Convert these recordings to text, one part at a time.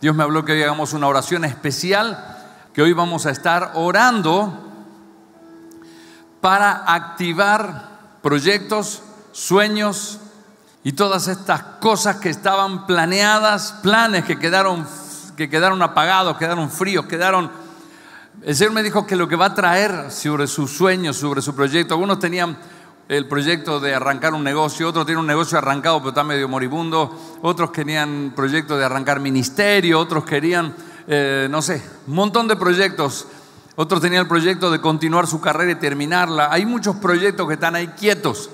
Dios me habló que hoy hagamos una oración especial, que hoy vamos a estar orando para activar proyectos, sueños y todas estas cosas que estaban planeadas, planes que quedaron, que quedaron apagados, quedaron fríos, quedaron... El Señor me dijo que lo que va a traer sobre sus sueños, sobre su proyecto, algunos tenían el proyecto de arrancar un negocio, otros tienen un negocio arrancado pero está medio moribundo, otros querían proyecto de arrancar ministerio, otros querían, eh, no sé, un montón de proyectos. Otros tenían el proyecto de continuar su carrera y terminarla. Hay muchos proyectos que están ahí quietos.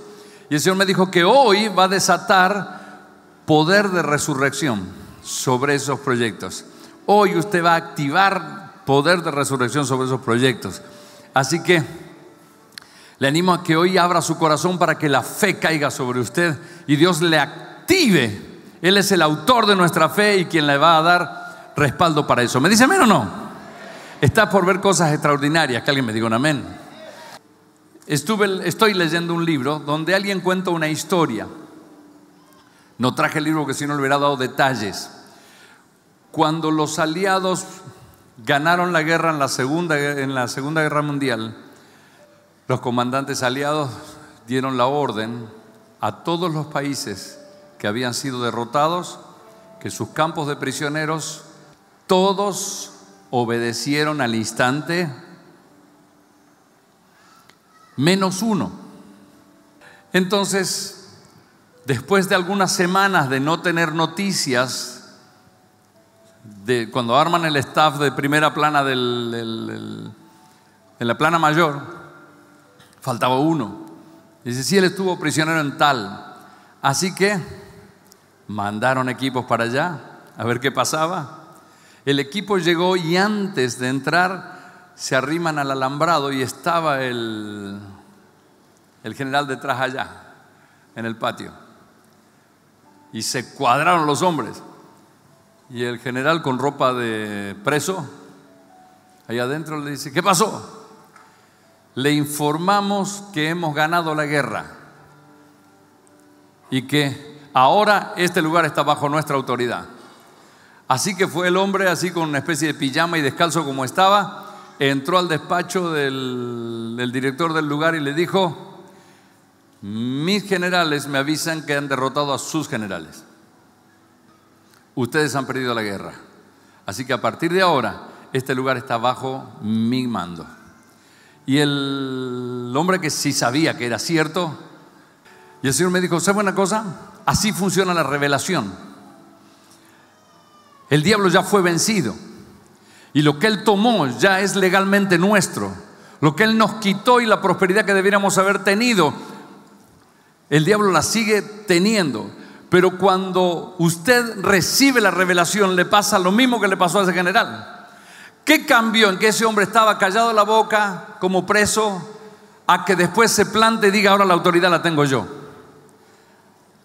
Y el Señor me dijo que hoy va a desatar poder de resurrección sobre esos proyectos. Hoy usted va a activar poder de resurrección sobre esos proyectos. Así que le animo a que hoy abra su corazón para que la fe caiga sobre usted y Dios le active. Él es el autor de nuestra fe y quien le va a dar respaldo para eso. ¿Me dice amén o no? Está por ver cosas extraordinarias. Que alguien me diga un amén. Estuve, estoy leyendo un libro donde alguien cuenta una historia. No traje el libro porque si no le hubiera dado detalles. Cuando los aliados ganaron la guerra en la Segunda, en la segunda Guerra Mundial, los comandantes aliados dieron la orden a todos los países que habían sido derrotados que sus campos de prisioneros todos obedecieron al instante, menos uno. Entonces, después de algunas semanas de no tener noticias, de cuando arman el staff de primera plana del, en la plana mayor, faltaba uno. Dice, sí, él estuvo prisionero en tal. Así que mandaron equipos para allá a ver qué pasaba. El equipo llegó y antes de entrar se arriman al alambrado y estaba el, el general detrás allá, en el patio. Y se cuadraron los hombres. Y el general con ropa de preso, ahí adentro le dice, ¿qué pasó? Le informamos que hemos ganado la guerra y que ahora este lugar está bajo nuestra autoridad. Así que fue el hombre, así con una especie de pijama y descalzo como estaba, entró al despacho del, del director del lugar y le dijo, mis generales me avisan que han derrotado a sus generales. Ustedes han perdido la guerra. Así que a partir de ahora, este lugar está bajo mi mando. Y el hombre que sí sabía que era cierto, y el Señor me dijo, ¿sabe una cosa? Así funciona la revelación. El diablo ya fue vencido. Y lo que Él tomó ya es legalmente nuestro. Lo que Él nos quitó y la prosperidad que debiéramos haber tenido, el diablo la sigue teniendo. Pero cuando usted recibe la revelación, le pasa lo mismo que le pasó a ese general. ¿Qué cambió en que ese hombre estaba callado la boca como preso a que después se plante y diga ahora la autoridad la tengo yo?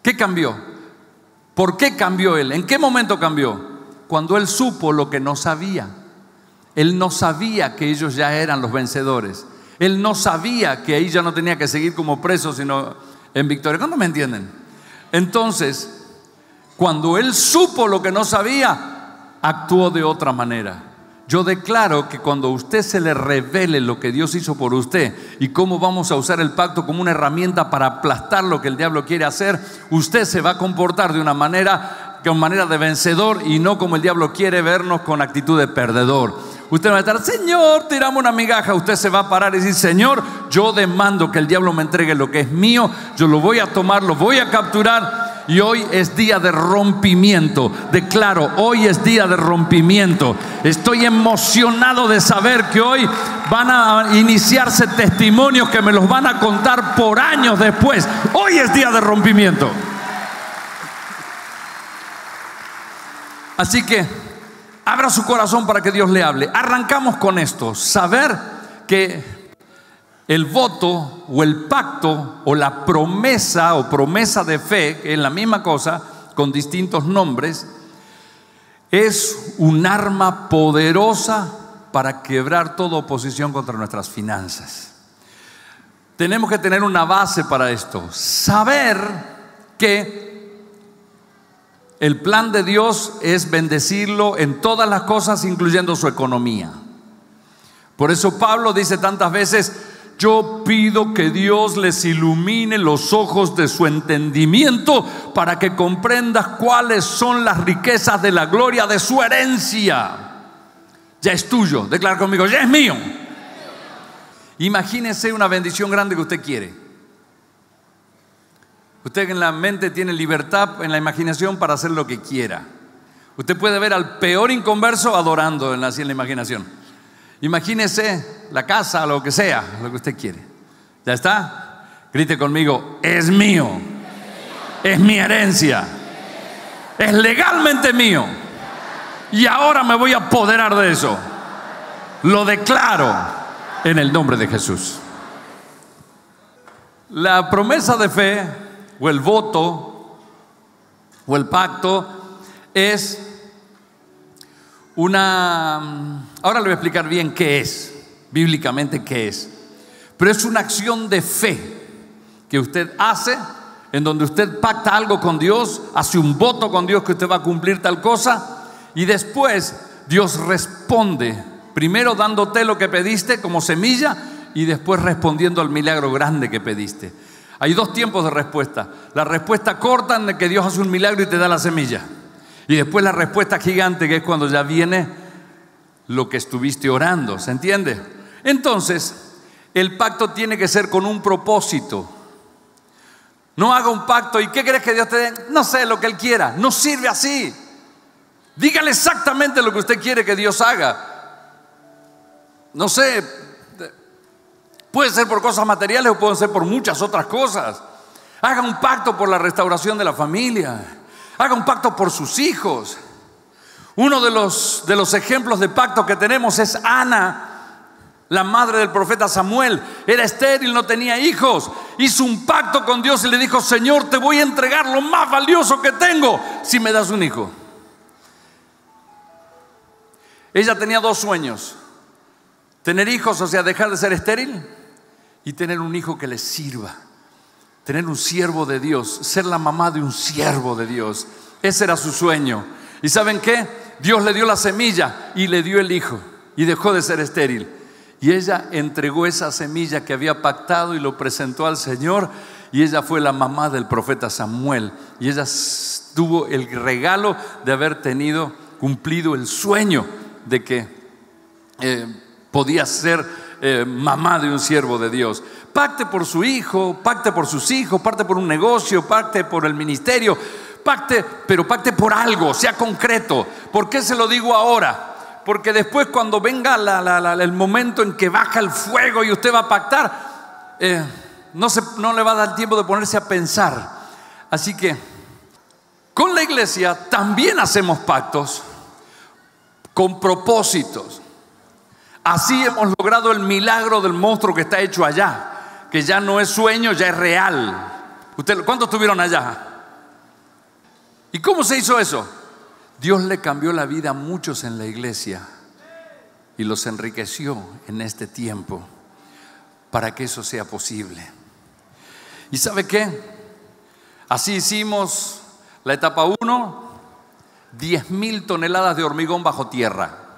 ¿Qué cambió? ¿Por qué cambió él? ¿En qué momento cambió? Cuando él supo lo que no sabía. Él no sabía que ellos ya eran los vencedores. Él no sabía que ahí ya no tenía que seguir como preso, sino en victoria. ¿Cuándo me entienden? Entonces, cuando él supo lo que no sabía, actuó de otra manera. Yo declaro que cuando usted se le revele lo que Dios hizo por usted y cómo vamos a usar el pacto como una herramienta para aplastar lo que el diablo quiere hacer, usted se va a comportar de una manera, manera de vencedor y no como el diablo quiere vernos con actitud de perdedor. Usted va a estar, Señor, tiramos una migaja. Usted se va a parar y decir, Señor, yo demando que el diablo me entregue lo que es mío. Yo lo voy a tomar, lo voy a capturar y hoy es día de rompimiento. Declaro, hoy es día de rompimiento. Estoy emocionado de saber que hoy van a iniciarse testimonios que me los van a contar por años después. Hoy es día de rompimiento. Así que abra su corazón para que Dios le hable. Arrancamos con esto. Saber que el voto o el pacto o la promesa o promesa de fe, que es la misma cosa, con distintos nombres, es un arma poderosa para quebrar toda oposición contra nuestras finanzas. Tenemos que tener una base para esto, saber que El plan de Dios es bendecirlo en todas las cosas, incluyendo su economía. Por eso Pablo dice tantas veces, yo pido que Dios les ilumine los ojos de su entendimiento para que comprendas cuáles son las riquezas de la gloria de su herencia. Ya es tuyo, declara conmigo, ya es mío. Imagínese una bendición grande que usted quiere. Usted en la mente tiene libertad en la imaginación para hacer lo que quiera. Usted puede ver al peor inconverso adorando en la, en la imaginación. Imagínese la casa, lo que sea, lo que usted quiere. ¿Ya está? Grite conmigo, es mío. Es mi herencia. Es legalmente mío. Y ahora me voy a apoderar de eso. Lo declaro en el nombre de Jesús. La promesa de fe o el voto o el pacto es una... Ahora le voy a explicar bien qué es, bíblicamente qué es. Pero es una acción de fe que usted hace en donde usted pacta algo con Dios, hace un voto con Dios que usted va a cumplir tal cosa y después Dios responde, primero dándote lo que pediste como semilla y después respondiendo al milagro grande que pediste. Hay dos tiempos de respuesta. La respuesta corta en que Dios hace un milagro y te da la semilla. Y después la respuesta gigante que es cuando ya viene lo que estuviste orando. ¿Se entiende? Entonces, el pacto tiene que ser con un propósito. No haga un pacto y ¿qué crees que Dios te dé? No sé lo que Él quiera. No sirve así. Dígale exactamente lo que usted quiere que Dios haga. No sé, Puede ser por cosas materiales o puede ser por muchas otras cosas. Haga un pacto por la restauración de la familia. Haga un pacto por sus hijos. Uno de los, de los ejemplos de pacto que tenemos es Ana, la madre del profeta Samuel. Era estéril, no tenía hijos. Hizo un pacto con Dios y le dijo, Señor, te voy a entregar lo más valioso que tengo si me das un hijo. Ella tenía dos sueños. Tener hijos, o sea, dejar de ser estéril y tener un hijo que le sirva, tener un siervo de Dios, ser la mamá de un siervo de Dios. Ese era su sueño. ¿Y saben qué? Dios le dio la semilla y le dio el hijo y dejó de ser estéril. Y ella entregó esa semilla que había pactado y lo presentó al Señor. Y ella fue la mamá del profeta Samuel. Y ella tuvo el regalo de haber tenido, cumplido el sueño de que eh, podía ser eh, mamá de un siervo de Dios. Pacte por su hijo, pacte por sus hijos, pacte por un negocio, pacte por el ministerio, pacte, pero pacte por algo, sea concreto. ¿Por qué se lo digo ahora? Porque después cuando venga el momento en que baja el fuego y usted va a pactar, eh, no, se, no le va a dar tiempo de ponerse a pensar. Así que con la iglesia también hacemos pactos con propósitos. Así hemos logrado el milagro del monstruo que está hecho allá, que ya no es sueño, ya es real. ¿Usted, ¿Cuántos estuvieron allá? ¿Y cómo se hizo eso? Dios le cambió la vida a muchos en la iglesia y los enriqueció en este tiempo para que eso sea posible. ¿Y sabe qué? Así hicimos la etapa 1, 10 mil toneladas de hormigón bajo tierra.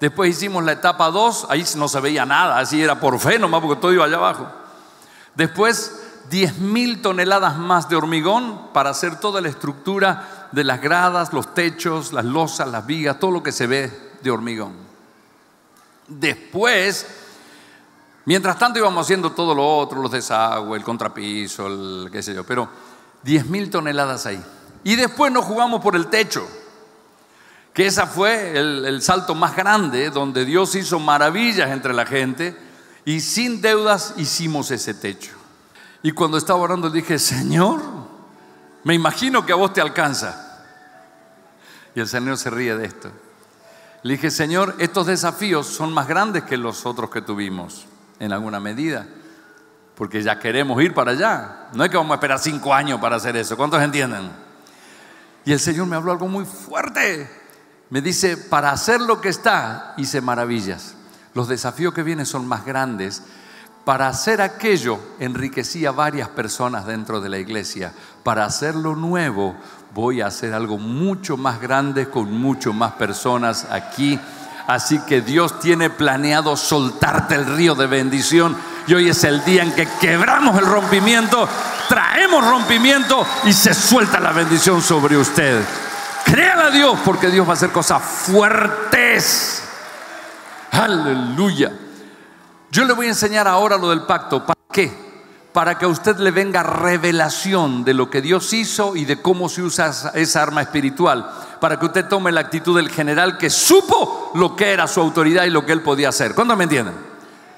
Después hicimos la etapa 2, ahí no se veía nada, así era por fe nomás porque todo iba allá abajo. Después 10 mil toneladas más de hormigón para hacer toda la estructura de las gradas, los techos, las losas, las vigas, todo lo que se ve de hormigón. Después, mientras tanto íbamos haciendo todo lo otro, los desagües, el contrapiso, el qué sé yo, pero 10 mil toneladas ahí. Y después nos jugamos por el techo que esa fue el, salto más grande, donde Dios hizo maravillas entre la gente y sin deudas hicimos ese techo. Y cuando estaba orando dije, Señor, me imagino que a vos te alcanza. Y el Señor se ríe de esto. Le dije, Señor, estos desafíos son más grandes que los otros que tuvimos, en alguna medida, porque ya queremos ir para allá. No es que vamos a esperar cinco años para hacer eso. ¿Cuántos entienden? Y el Señor me habló algo muy fuerte. Me dice, para hacer lo que está, hice maravillas. Los desafíos que vienen son más grandes. Para hacer aquello enriquecía a varias personas dentro de la iglesia. Para hacerlo nuevo voy a hacer algo mucho más grande con mucho más personas aquí. Así que Dios tiene planeado soltarte el río de bendición y hoy es el día en que quebramos el rompimiento, traemos rompimiento y se suelta la bendición sobre usted. Créale a Dios porque Dios va a hacer cosas fuertes. Aleluya. Yo le voy a enseñar ahora lo del pacto. ¿Para qué? Para que a usted le venga revelación de lo que Dios hizo y de cómo se usa esa arma espiritual. Para que usted tome la actitud del general que supo lo que era su autoridad y lo que él podía hacer. ¿Cuándo me entienden?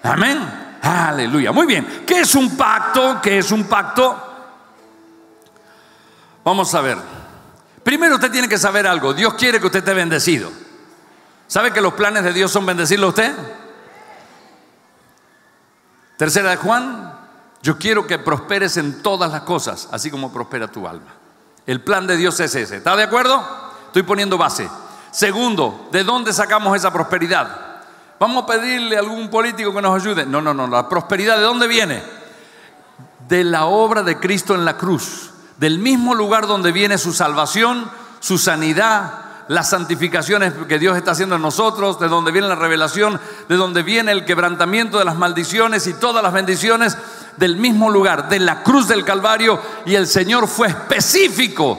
Amén. Aleluya. Muy bien. ¿Qué es un pacto? ¿Qué es un pacto? Vamos a ver. Primero usted tiene que saber algo. Dios quiere que usted esté bendecido. ¿Sabe que los planes de Dios son bendecirlo a usted? Tercera de Juan, yo quiero que prosperes en todas las cosas, así como prospera tu alma. El plan de Dios es ese. ¿Está de acuerdo? Estoy poniendo base. Segundo, ¿de dónde sacamos esa prosperidad? Vamos a pedirle a algún político que nos ayude. No, no, no. La prosperidad, ¿de dónde viene? De la obra de Cristo en la cruz. Del mismo lugar donde viene su salvación, su sanidad, las santificaciones que Dios está haciendo en nosotros, de donde viene la revelación, de donde viene el quebrantamiento de las maldiciones y todas las bendiciones del mismo lugar, de la cruz del Calvario. Y el Señor fue específico,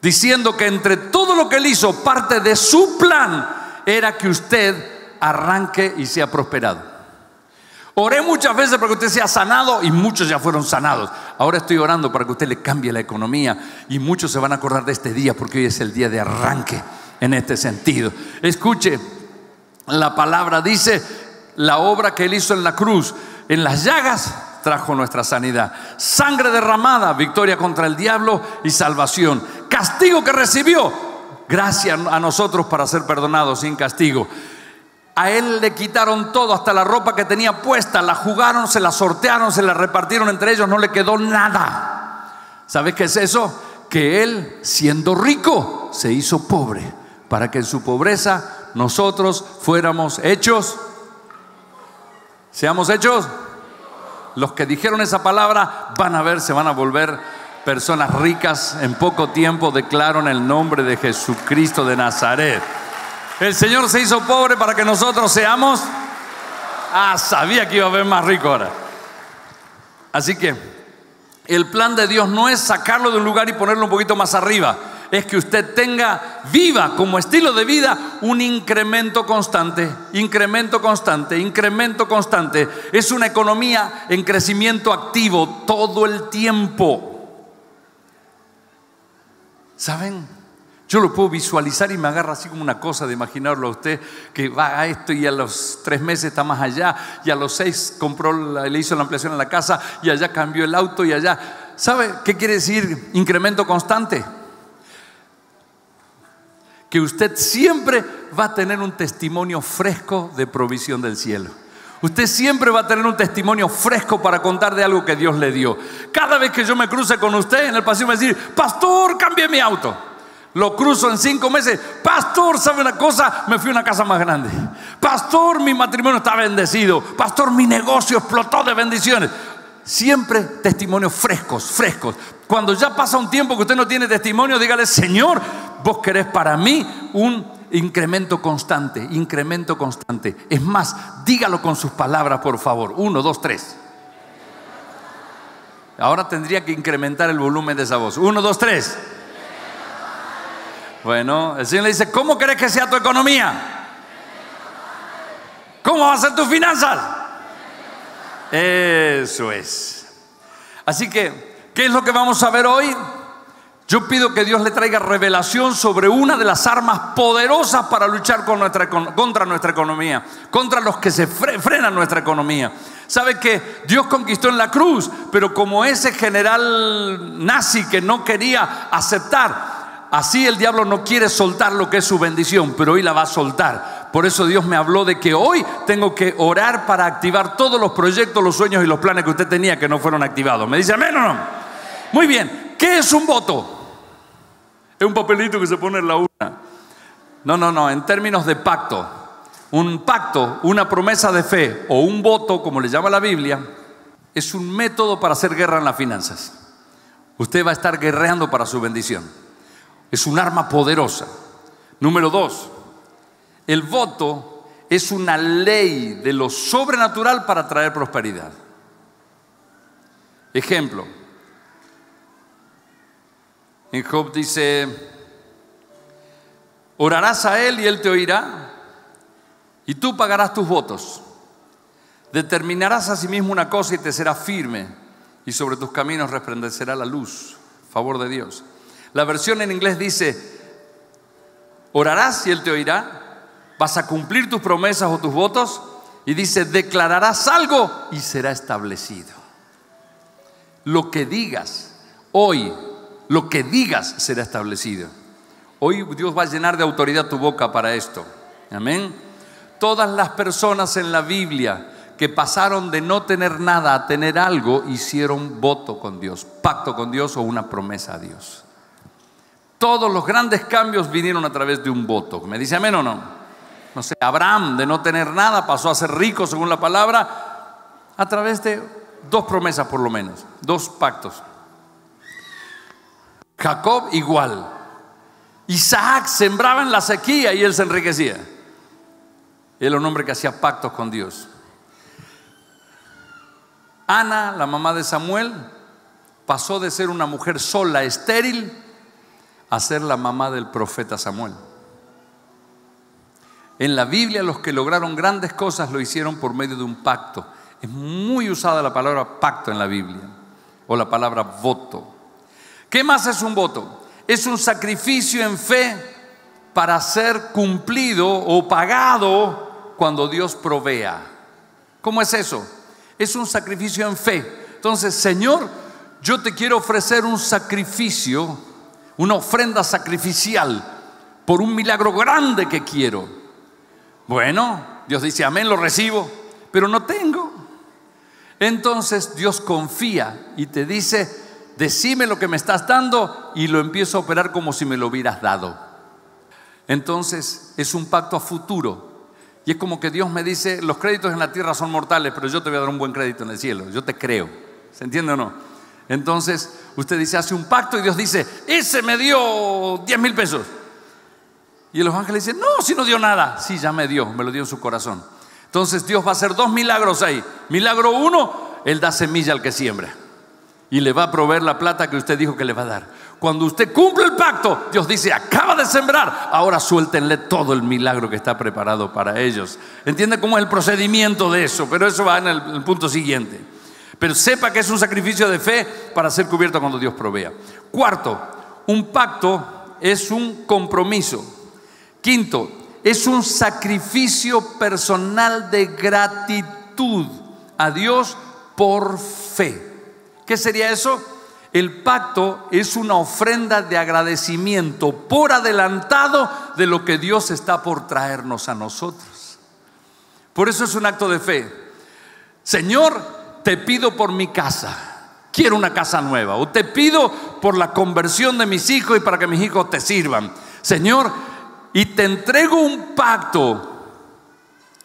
diciendo que entre todo lo que Él hizo, parte de su plan era que usted arranque y sea prosperado. Oré muchas veces para que usted sea sanado y muchos ya fueron sanados. Ahora estoy orando para que usted le cambie la economía y muchos se van a acordar de este día porque hoy es el día de arranque en este sentido. Escuche, la palabra dice, la obra que él hizo en la cruz, en las llagas, trajo nuestra sanidad. Sangre derramada, victoria contra el diablo y salvación. Castigo que recibió, gracias a nosotros para ser perdonados sin castigo. A él le quitaron todo, hasta la ropa que tenía puesta, la jugaron, se la sortearon, se la repartieron entre ellos, no le quedó nada. ¿Sabes qué es eso? Que él, siendo rico, se hizo pobre, para que en su pobreza nosotros fuéramos hechos. Seamos hechos. Los que dijeron esa palabra van a ver, se van a volver personas ricas en poco tiempo, declaro en el nombre de Jesucristo de Nazaret. El Señor se hizo pobre para que nosotros seamos. Ah, sabía que iba a haber más rico ahora. Así que el plan de Dios no es sacarlo de un lugar y ponerlo un poquito más arriba. Es que usted tenga viva como estilo de vida un incremento constante, incremento constante, incremento constante. Es una economía en crecimiento activo todo el tiempo. ¿Saben? Yo lo puedo visualizar y me agarra así como una cosa de imaginarlo a usted que va a esto y a los tres meses está más allá y a los seis compró, le hizo la ampliación en la casa y allá cambió el auto y allá. ¿Sabe qué quiere decir incremento constante? Que usted siempre va a tener un testimonio fresco de provisión del cielo. Usted siempre va a tener un testimonio fresco para contar de algo que Dios le dio. Cada vez que yo me cruce con usted en el pasillo me va a decir, pastor, cambie mi auto. Lo cruzo en cinco meses. Pastor, ¿sabe una cosa? Me fui a una casa más grande. Pastor, mi matrimonio está bendecido. Pastor, mi negocio explotó de bendiciones. Siempre testimonios frescos, frescos. Cuando ya pasa un tiempo que usted no tiene testimonio, dígale, Señor, vos querés para mí un incremento constante, incremento constante. Es más, dígalo con sus palabras, por favor. Uno, dos, tres. Ahora tendría que incrementar el volumen de esa voz. Uno, dos, tres. Bueno, el Señor le dice, ¿cómo crees que sea tu economía? ¿Cómo va a ser tus finanzas? Eso es. Así que, ¿qué es lo que vamos a ver hoy? Yo pido que Dios le traiga revelación sobre una de las armas poderosas para luchar contra nuestra economía, contra los que se frenan nuestra economía. Sabe que Dios conquistó en la cruz, pero como ese general nazi que no quería aceptar Así el diablo no quiere soltar lo que es su bendición, pero hoy la va a soltar. Por eso Dios me habló de que hoy tengo que orar para activar todos los proyectos, los sueños y los planes que usted tenía que no fueron activados. ¿Me dice amén o no? Muy bien, ¿qué es un voto? Es un papelito que se pone en la urna. No, no, no, en términos de pacto. Un pacto, una promesa de fe o un voto, como le llama la Biblia, es un método para hacer guerra en las finanzas. Usted va a estar guerreando para su bendición. Es un arma poderosa. Número dos, el voto es una ley de lo sobrenatural para traer prosperidad. Ejemplo, en Job dice, orarás a él y él te oirá y tú pagarás tus votos. Determinarás a sí mismo una cosa y te será firme y sobre tus caminos resplandecerá la luz, favor de Dios. La versión en inglés dice, orarás y él te oirá, vas a cumplir tus promesas o tus votos y dice, declararás algo y será establecido. Lo que digas hoy, lo que digas será establecido. Hoy Dios va a llenar de autoridad tu boca para esto. Amén. Todas las personas en la Biblia que pasaron de no tener nada a tener algo, hicieron voto con Dios, pacto con Dios o una promesa a Dios. Todos los grandes cambios vinieron a través de un voto. ¿Me dice amén o no? No sé, Abraham de no tener nada pasó a ser rico según la palabra a través de dos promesas por lo menos, dos pactos. Jacob igual. Isaac sembraba en la sequía y él se enriquecía. Él era un hombre que hacía pactos con Dios. Ana, la mamá de Samuel, pasó de ser una mujer sola, estéril, a ser la mamá del profeta Samuel. En la Biblia los que lograron grandes cosas lo hicieron por medio de un pacto. Es muy usada la palabra pacto en la Biblia o la palabra voto. ¿Qué más es un voto? Es un sacrificio en fe para ser cumplido o pagado cuando Dios provea. ¿Cómo es eso? es un sacrificio en fe. Entonces, Señor, yo te quiero ofrecer un sacrificio, una ofrenda sacrificial por un milagro grande que quiero. Bueno, Dios dice, amén, lo recibo, pero no tengo. Entonces Dios confía y te dice, decime lo que me estás dando y lo empiezo a operar como si me lo hubieras dado. Entonces es un pacto a futuro. Y es como que Dios me dice, los créditos en la tierra son mortales, pero yo te voy a dar un buen crédito en el cielo. Yo te creo. ¿Se entiende o no? Entonces usted dice, hace un pacto y Dios dice, ese me dio 10 mil pesos. Y los ángeles dicen, no, si no dio nada. Sí, ya me dio, me lo dio en su corazón. Entonces Dios va a hacer dos milagros ahí. Milagro uno, Él da semilla al que siembra. Y le va a proveer la plata que usted dijo que le va a dar. Cuando usted cumple el pacto, Dios dice, acaba de sembrar, ahora suéltenle todo el milagro que está preparado para ellos. ¿Entiende cómo es el procedimiento de eso? Pero eso va en el, punto siguiente. Pero sepa que es un sacrificio de fe para ser cubierto cuando Dios provea. Cuarto, un pacto es un compromiso. Quinto, es un sacrificio personal de gratitud a Dios por fe. ¿Qué sería eso? El pacto es una ofrenda de agradecimiento por adelantado de lo que Dios está por traernos a nosotros. Por eso es un acto de fe. Señor, te pido por mi casa. Quiero una casa nueva. O te pido por la conversión de mis hijos y para que mis hijos te sirvan. Señor, y te entrego un pacto,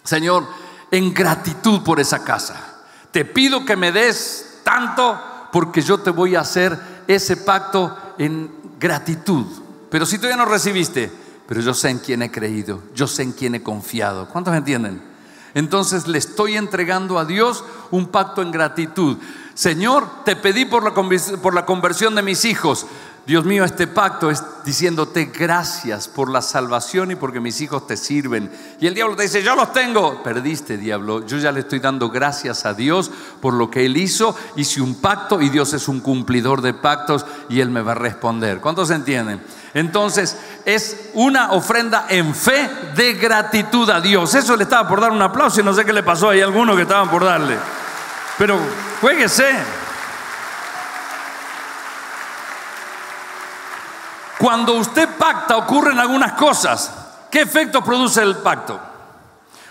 Señor, en gratitud por esa casa. Te pido que me des tanto porque yo te voy a hacer ese pacto en gratitud. Pero si todavía no recibiste, pero yo sé en quién he creído, yo sé en quién he confiado. ¿Cuántos entienden? Entonces le estoy entregando a Dios un pacto en gratitud. Señor, te pedí por la, conversión de mis hijos. Dios mío, este pacto es diciéndote gracias por la salvación y porque mis hijos te sirven. Y el diablo te dice, yo los tengo. Perdiste, diablo. Yo ya le estoy dando gracias a Dios por lo que Él hizo. Hice un pacto y Dios es un cumplidor de pactos y Él me va a responder. ¿Cuántos entienden? Entonces, es una ofrenda en fe de gratitud a Dios. Eso le estaba por dar un aplauso y no sé qué le pasó. Hay algunos que estaban por darle. Pero jueguese. Cuando usted pacta ocurren algunas cosas. ¿Qué efecto produce el pacto?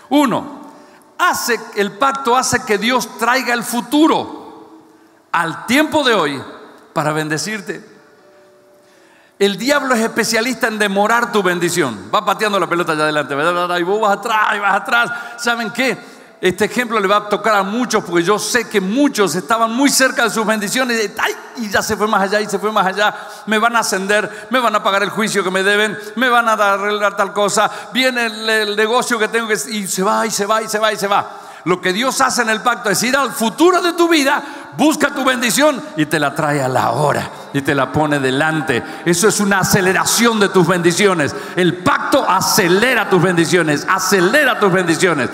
Uno, hace el pacto hace que Dios traiga el futuro al tiempo de hoy para bendecirte. El diablo es especialista en demorar tu bendición. Va pateando la pelota allá adelante, ¿verdad? Y vos vas atrás y vas atrás. ¿Saben qué? Este ejemplo le va a tocar a muchos porque yo sé que muchos estaban muy cerca de sus bendiciones y ya se fue más allá y se fue más allá. Me van a ascender, me van a pagar el juicio que me deben, me van a arreglar tal cosa. Viene el, negocio que tengo que y se va y se va y se va y se va. Lo que Dios hace en el pacto es ir al futuro de tu vida, busca tu bendición y te la trae a la hora y te la pone delante. Eso es una aceleración de tus bendiciones. El pacto acelera tus bendiciones, acelera tus bendiciones.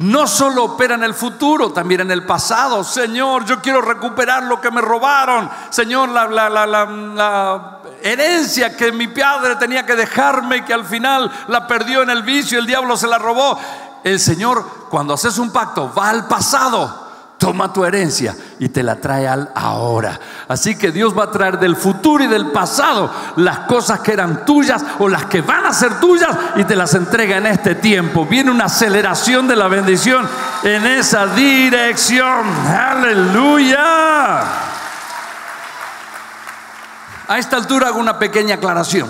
No solo opera en el futuro, también en el pasado. Señor, yo quiero recuperar lo que me robaron. Señor, la, la, herencia que mi padre tenía que dejarme y que al final la perdió en el vicio, el diablo se la robó el Señor, cuando haces un pacto, va al pasado, toma tu herencia y te la trae al ahora. Así que Dios va a traer del futuro y del pasado las cosas que eran tuyas o las que van a ser tuyas y te las entrega en este tiempo. Viene una aceleración de la bendición en esa dirección. Aleluya. A esta altura hago una pequeña aclaración.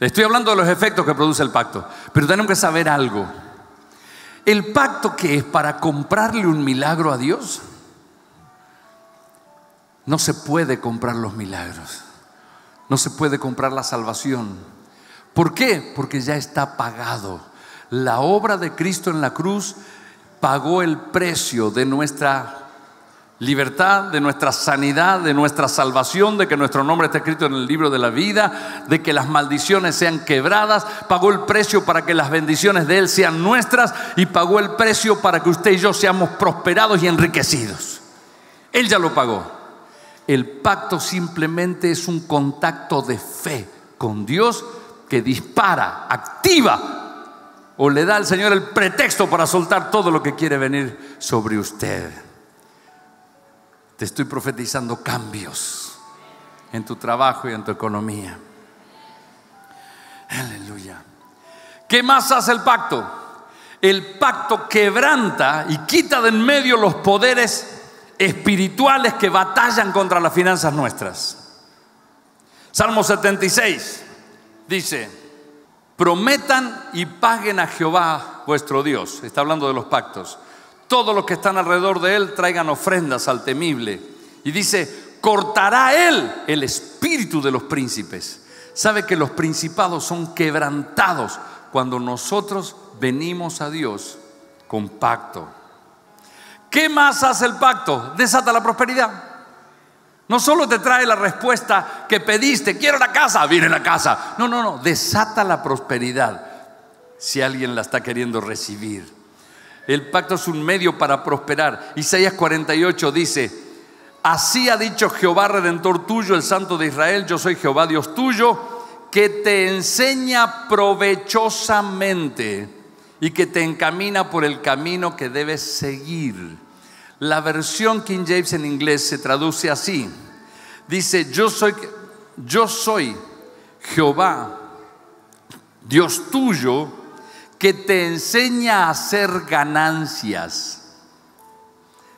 Estoy hablando de los efectos que produce el pacto, pero tenemos que saber algo. ¿El pacto que es para comprarle un milagro a Dios? No se puede comprar los milagros. No se puede comprar la salvación. ¿Por qué? Porque ya está pagado. La obra de Cristo en la cruz pagó el precio de nuestra Libertad de nuestra sanidad, de nuestra salvación, de que nuestro nombre esté escrito en el libro de la vida, de que las maldiciones sean quebradas. Pagó el precio para que las bendiciones de Él sean nuestras y pagó el precio para que usted y yo seamos prosperados y enriquecidos. Él ya lo pagó. El pacto simplemente es un contacto de fe con Dios que dispara, activa o le da al Señor el pretexto para soltar todo lo que quiere venir sobre usted. Te estoy profetizando cambios en tu trabajo y en tu economía. Aleluya. ¿Qué más hace el pacto? El pacto quebranta y quita de en medio los poderes espirituales que batallan contra las finanzas nuestras. Salmo 76 dice, prometan y paguen a Jehová vuestro Dios. Está hablando de los pactos todos los que están alrededor de él traigan ofrendas al temible. Y dice, cortará él el espíritu de los príncipes. Sabe que los principados son quebrantados cuando nosotros venimos a Dios con pacto. ¿Qué más hace el pacto? Desata la prosperidad. No solo te trae la respuesta que pediste, quiero la casa, viene la casa. No, no, no, desata la prosperidad si alguien la está queriendo recibir. El pacto es un medio para prosperar. Isaías 48 dice, así ha dicho Jehová Redentor tuyo, el Santo de Israel, yo soy Jehová Dios tuyo, que te enseña provechosamente y que te encamina por el camino que debes seguir. La versión King James en inglés se traduce así. Dice, yo soy, yo soy Jehová, Dios tuyo, que te enseña a hacer ganancias.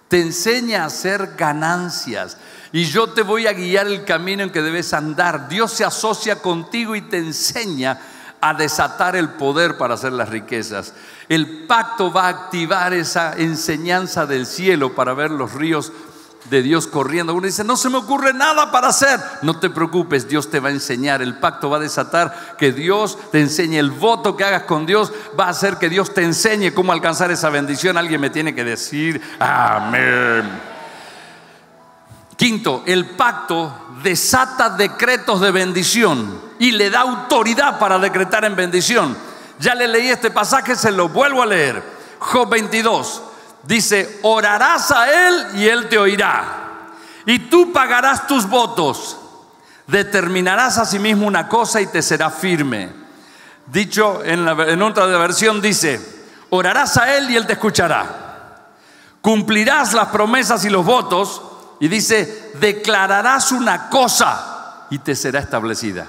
Te enseña a hacer ganancias. Y yo te voy a guiar el camino en que debes andar. Dios se asocia contigo y te enseña a desatar el poder para hacer las riquezas. El pacto va a activar esa enseñanza del cielo para ver los ríos de Dios corriendo. Uno dice, no se me ocurre nada para hacer. No te preocupes, Dios te va a enseñar. El pacto va a desatar que Dios te enseñe. El voto que hagas con Dios va a hacer que Dios te enseñe cómo alcanzar esa bendición. Alguien me tiene que decir, amén. Quinto, el pacto desata decretos de bendición y le da autoridad para decretar en bendición. Ya le leí este pasaje, se lo vuelvo a leer. Job 22. Dice, orarás a Él y Él te oirá. Y tú pagarás tus votos. Determinarás a sí mismo una cosa y te será firme. Dicho en, en otra versión dice, orarás a Él y Él te escuchará. Cumplirás las promesas y los votos. Y dice, declararás una cosa y te será establecida.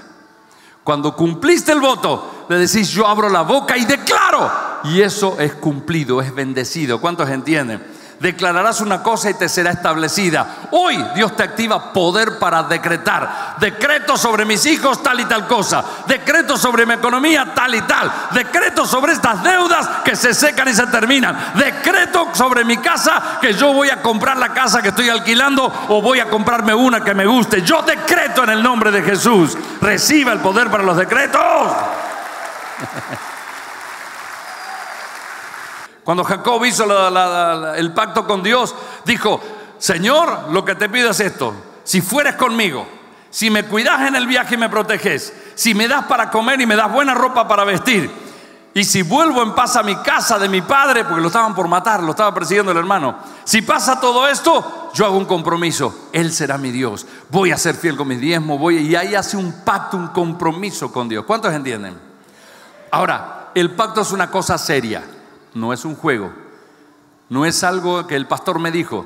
Cuando cumpliste el voto, le decís, yo abro la boca y declaro y eso es cumplido, es bendecido. ¿Cuántos entienden? declararás una cosa y te será establecida. Hoy Dios te activa poder para decretar. Decreto sobre mis hijos tal y tal cosa. Decreto sobre mi economía tal y tal. Decreto sobre estas deudas que se secan y se terminan. Decreto sobre mi casa que yo voy a comprar la casa que estoy alquilando o voy a comprarme una que me guste. Yo decreto en el nombre de Jesús. Reciba el poder para los decretos. Cuando Jacob hizo el pacto con Dios, dijo, Señor, lo que te pido es esto, si fueres conmigo, si me cuidas en el viaje y me proteges, si me das para comer y me das buena ropa para vestir, y si vuelvo en paz a mi casa de mi padre, porque lo estaban por matar, lo estaba persiguiendo el hermano, si pasa todo esto, yo hago un compromiso, Él será mi Dios, voy a ser fiel con mi diezmo, voy, y ahí hace un pacto, un compromiso con Dios. ¿Cuántos entienden? Ahora, el pacto es una cosa seria no es un juego, no es algo que el pastor me dijo.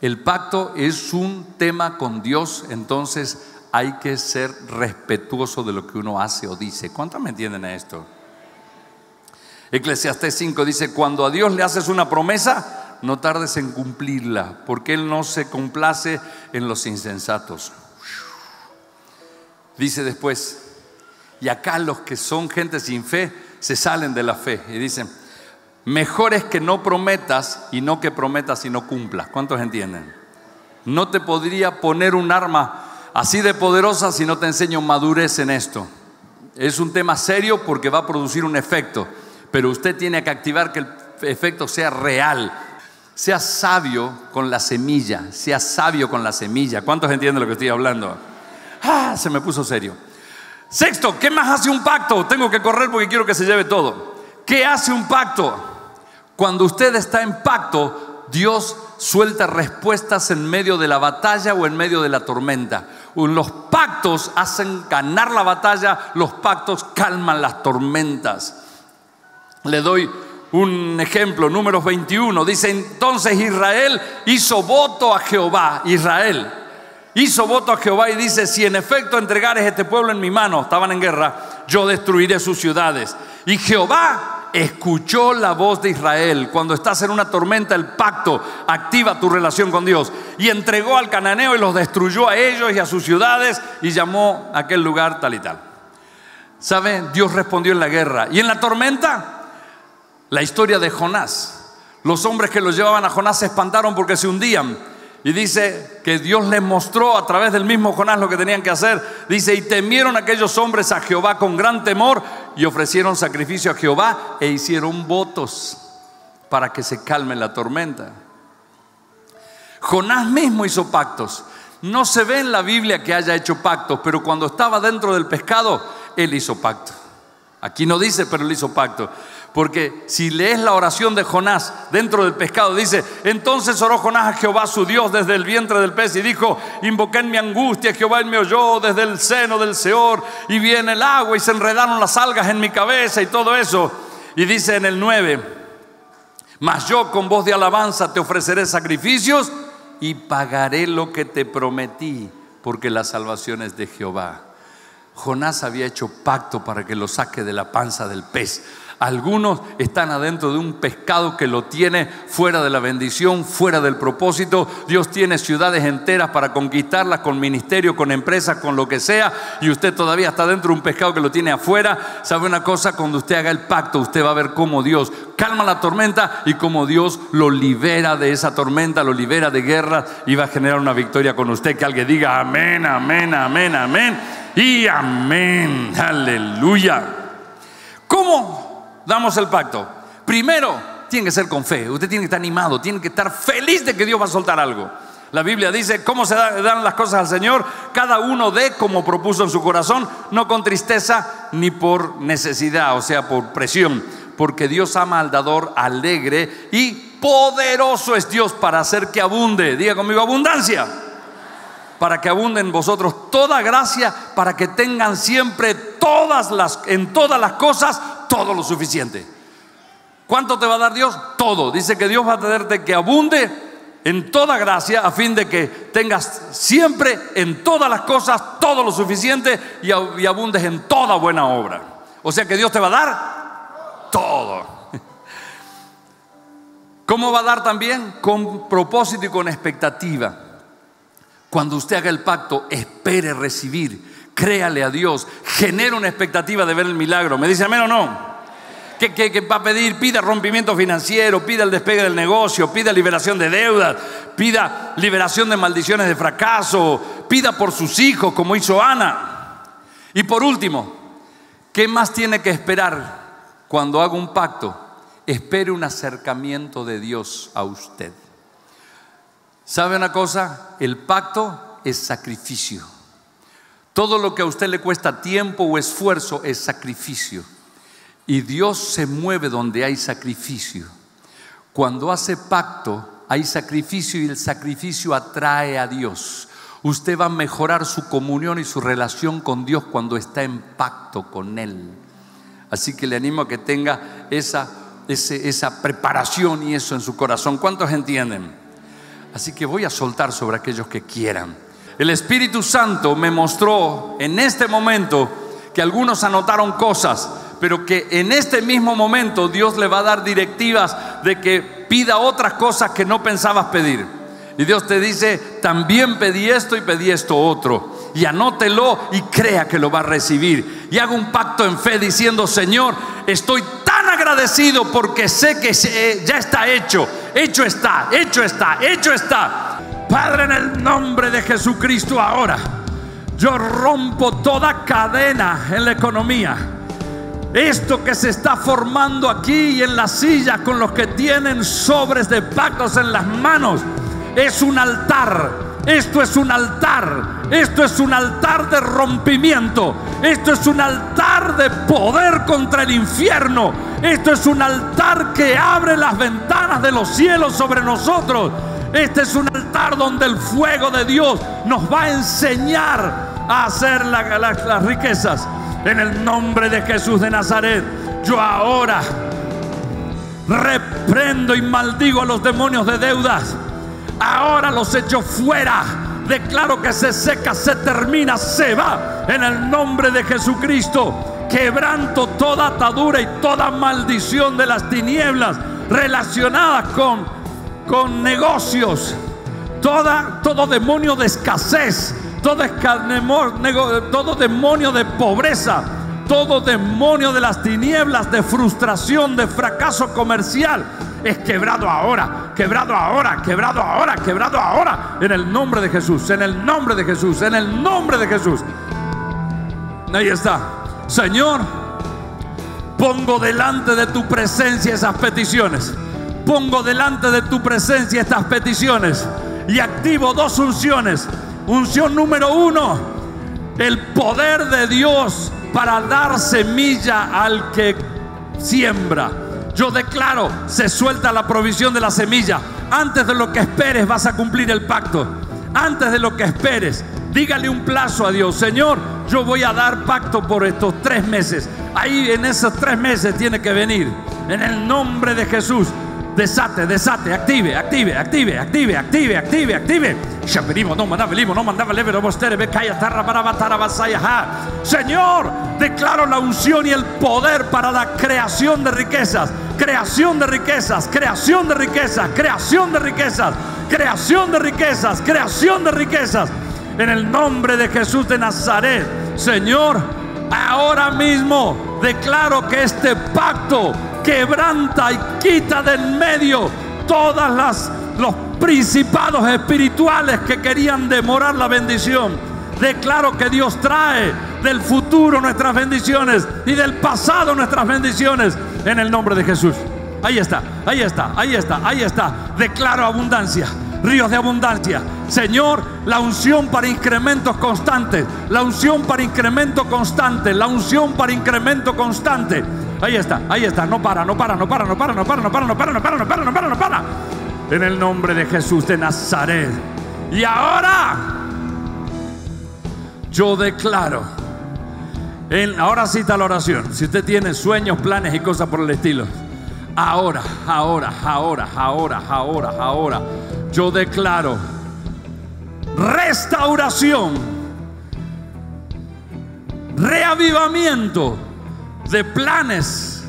El pacto es un tema con Dios, entonces hay que ser respetuoso de lo que uno hace o dice. ¿Cuántos me entienden a esto? Eclesiastés 5 dice, cuando a Dios le haces una promesa, no tardes en cumplirla, porque Él no se complace en los insensatos. Dice después, y acá los que son gente sin fe se salen de la fe y dicen, Mejor es que no prometas y no que prometas y no cumplas. ¿Cuántos entienden? No te podría poner un arma así de poderosa si no te enseño madurez en esto. Es un tema serio porque va a producir un efecto, pero usted tiene que activar que el efecto sea real. Sea sabio con la semilla, sea sabio con la semilla. ¿Cuántos entienden lo que estoy hablando? Ah, se me puso serio. Sexto, ¿qué más hace un pacto? Tengo que correr porque quiero que se lleve todo. ¿Qué hace un pacto? Cuando usted está en pacto, Dios suelta respuestas en medio de la batalla o en medio de la tormenta. Los pactos hacen ganar la batalla, los pactos calman las tormentas. Le doy un ejemplo, números 21, dice entonces Israel hizo voto a Jehová, Israel hizo voto a Jehová y dice, si en efecto entregares este pueblo en mi mano, estaban en guerra, yo destruiré sus ciudades. Y Jehová escuchó la voz de Israel. Cuando estás en una tormenta, el pacto activa tu relación con Dios. Y entregó al cananeo y los destruyó a ellos y a sus ciudades y llamó a aquel lugar tal y tal. ¿Sabe? Dios respondió en la guerra. Y en la tormenta, la historia de Jonás. Los hombres que los llevaban a Jonás se espantaron porque se hundían. Y dice que Dios les mostró a través del mismo Jonás lo que tenían que hacer. Dice, y temieron aquellos hombres a Jehová con gran temor y ofrecieron sacrificio a Jehová e hicieron votos para que se calme la tormenta. Jonás mismo hizo pactos. No se ve en la Biblia que haya hecho pactos, pero cuando estaba dentro del pescado, él hizo pacto. Aquí no dice, pero él hizo pacto. Porque si lees la oración de Jonás dentro del pescado, dice, entonces oró Jonás a Jehová su Dios desde el vientre del pez y dijo, invoqué en mi angustia, Jehová me oyó desde el seno del Seor y viene el agua y se enredaron las algas en mi cabeza y todo eso. Y dice en el 9, mas yo con voz de alabanza te ofreceré sacrificios y pagaré lo que te prometí, porque la salvación es de Jehová. Jonás había hecho pacto para que lo saque de la panza del pez. Algunos están adentro de un pescado que lo tiene fuera de la bendición, fuera del propósito. Dios tiene ciudades enteras para conquistarlas con ministerio, con empresas, con lo que sea. Y usted todavía está dentro de un pescado que lo tiene afuera. ¿Sabe una cosa? Cuando usted haga el pacto, usted va a ver cómo Dios calma la tormenta y cómo Dios lo libera de esa tormenta, lo libera de guerra y va a generar una victoria con usted. Que alguien diga amén, amén, amén, amén y amén. Aleluya. ¿Cómo damos el pacto? Primero, tiene que ser con fe. Usted tiene que estar animado, tiene que estar feliz de que Dios va a soltar algo. La Biblia dice, ¿cómo se dan las cosas al Señor? Cada uno de como propuso en su corazón, no con tristeza ni por necesidad, o sea, por presión, porque Dios ama al dador alegre y poderoso es Dios para hacer que abunde. Diga conmigo, abundancia. Para que abunde en vosotros toda gracia, para que tengan siempre todas las, en todas las cosas todo lo suficiente. ¿Cuánto te va a dar Dios? Todo. Dice que Dios va a tenerte que abunde en toda gracia a fin de que tengas siempre en todas las cosas todo lo suficiente y, y abundes en toda buena obra. O sea que Dios te va a dar todo. ¿Cómo va a dar también? Con propósito y con expectativa. Cuando usted haga el pacto, espere recibir, créale a Dios, genera una expectativa de ver el milagro. ¿Me dice amén o no? ¿Qué, va a pedir? Pida rompimiento financiero, pida el despegue del negocio, pida liberación de deudas, pida liberación de maldiciones de fracaso, pida por sus hijos como hizo Ana. Y por último, ¿qué más tiene que esperar cuando haga un pacto? Espere un acercamiento de Dios a usted. ¿Sabe una cosa? El pacto es sacrificio. Todo lo que a usted le cuesta tiempo o esfuerzo es sacrificio. Y Dios se mueve donde hay sacrificio. Cuando hace pacto, hay sacrificio y el sacrificio atrae a Dios. Usted va a mejorar su comunión y su relación con Dios cuando está en pacto con Él. Así que le animo a que tenga esa, esa preparación y eso en su corazón. ¿Cuántos entienden? Así que voy a soltar sobre aquellos que quieran. El Espíritu Santo me mostró en este momento que algunos anotaron cosas pero que en este mismo momento Dios le va a dar directivas de que pida otras cosas que no pensabas pedir. Y Dios te dice, también pedí esto y pedí esto otro. Y anótelo y crea que lo va a recibir. Y haga un pacto en fe diciendo, Señor, estoy tan agradecido porque sé que ya está hecho. Hecho está, hecho está, hecho está. Padre, en el nombre de Jesucristo ahora, yo rompo toda cadena en la economía esto que se está formando aquí y en la silla con los que tienen sobres de pactos en las manos es un altar. Esto es un altar. Esto es un altar de rompimiento. Esto es un altar de poder contra el infierno. Esto es un altar que abre las ventanas de los cielos sobre nosotros. Este es un altar donde el fuego de Dios nos va a enseñar a hacer las riquezas. En el nombre de Jesús de Nazaret, yo ahora reprendo y maldigo a los demonios de deudas. Ahora los echo fuera. Declaro que se seca, se termina, se va. En el nombre de Jesucristo, quebranto toda atadura y toda maldición de las tinieblas relacionadas con, con negocios. Todo demonio de escasez todo, demonio de pobreza, todo demonio de las tinieblas, de frustración, de fracaso comercial, es quebrado ahora, quebrado ahora, quebrado ahora, quebrado ahora, en el nombre de Jesús, en el nombre de Jesús, en el nombre de Jesús. Ahí está. Señor, pongo delante de tu presencia esas peticiones. Pongo delante de tu presencia estas peticiones y activo dos unciones Unción número uno, el poder de Dios para dar semilla al que siembra. Yo declaro, se suelta la provisión de la semilla. Antes de lo que esperes vas a cumplir el pacto. Antes de lo que esperes, dígale un plazo a Dios. Señor, yo voy a dar pacto por estos tres meses. Ahí en esos tres meses tiene que venir. En el nombre de Jesús. Desate, desate, active, active, active, active, active, active, active. Señor, declaro la unción y el poder para la creación de riquezas, creación de riquezas, creación de riquezas, creación de riquezas, creación de riquezas, creación de riquezas. En el nombre de Jesús de Nazaret, Señor, ahora mismo declaro que este pacto quebranta y quita del medio todas las los principados espirituales que querían demorar la bendición. Declaro que Dios trae del futuro nuestras bendiciones y del pasado nuestras bendiciones en el nombre de Jesús. Ahí está, ahí está, ahí está, ahí está. Declaro abundancia, ríos de abundancia. Señor, la unción para incrementos constantes, la unción para incremento constante, la unción para incremento constante Ahí está, ahí está. No para, no para, no para, no para, no para, no para, no para, no para, no para, no para, no para. En el nombre de Jesús de Nazaret. Y ahora yo declaro. Ahora cita la oración. Si usted tiene sueños, planes y cosas por el estilo. Ahora, ahora, ahora, ahora, ahora, ahora. Yo declaro restauración, reavivamiento de planes,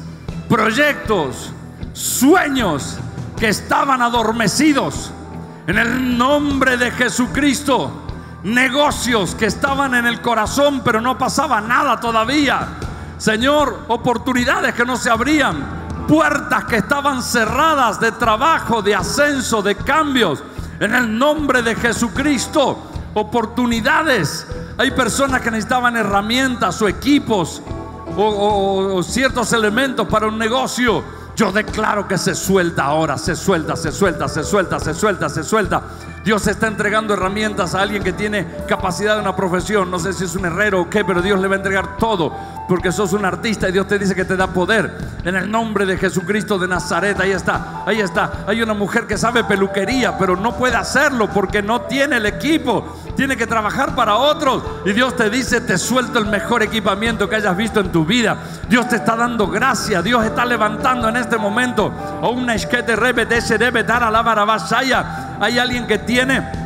proyectos, sueños, que estaban adormecidos. En el nombre de Jesucristo, negocios que estaban en el corazón, pero no pasaba nada todavía. Señor, oportunidades que no se abrían, puertas que estaban cerradas de trabajo, de ascenso, de cambios. En el nombre de Jesucristo, oportunidades. Hay personas que necesitaban herramientas o equipos o, ciertos elementos para un negocio. Yo declaro que se suelta ahora, se suelta, se suelta, se suelta, se suelta, se suelta. Dios está entregando herramientas a alguien que tiene capacidad de una profesión. No sé si es un herrero o qué, pero Dios le va a entregar todo porque sos un artista y Dios te dice que te da poder. En el nombre de Jesucristo de Nazaret, ahí está, ahí está. Hay una mujer que sabe peluquería, pero no puede hacerlo porque no tiene el equipo. Tiene que trabajar para otros. Y Dios te dice, te suelto el mejor equipamiento que hayas visto en tu vida. Dios te está dando gracia. Dios está levantando en este momento. O una debe dar a Hay alguien que tiene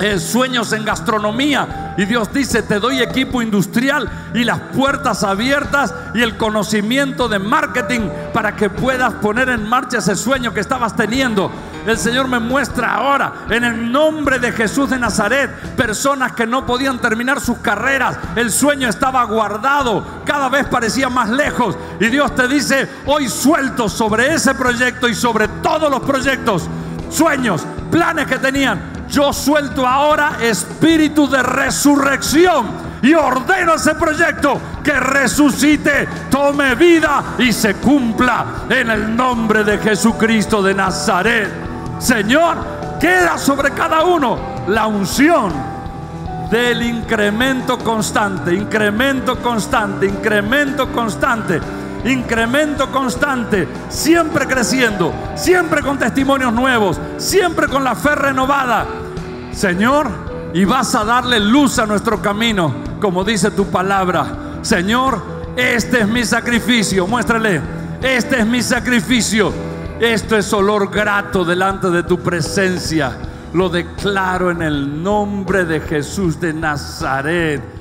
eh, sueños en gastronomía. Y Dios dice, te doy equipo industrial y las puertas abiertas y el conocimiento de marketing para que puedas poner en marcha ese sueño que estabas teniendo. El Señor me muestra ahora, en el nombre de Jesús de Nazaret, personas que no podían terminar sus carreras. El sueño estaba guardado, cada vez parecía más lejos. Y Dios te dice, hoy suelto sobre ese proyecto y sobre todos los proyectos, sueños, planes que tenían yo suelto ahora espíritu de resurrección y ordeno ese proyecto que resucite, tome vida y se cumpla en el nombre de Jesucristo de Nazaret. Señor, queda sobre cada uno la unción del incremento constante, incremento constante, incremento constante incremento constante, siempre creciendo, siempre con testimonios nuevos, siempre con la fe renovada. Señor, y vas a darle luz a nuestro camino, como dice tu palabra. Señor, este es mi sacrificio, muéstrale, este es mi sacrificio. Esto es olor grato delante de tu presencia. Lo declaro en el nombre de Jesús de Nazaret.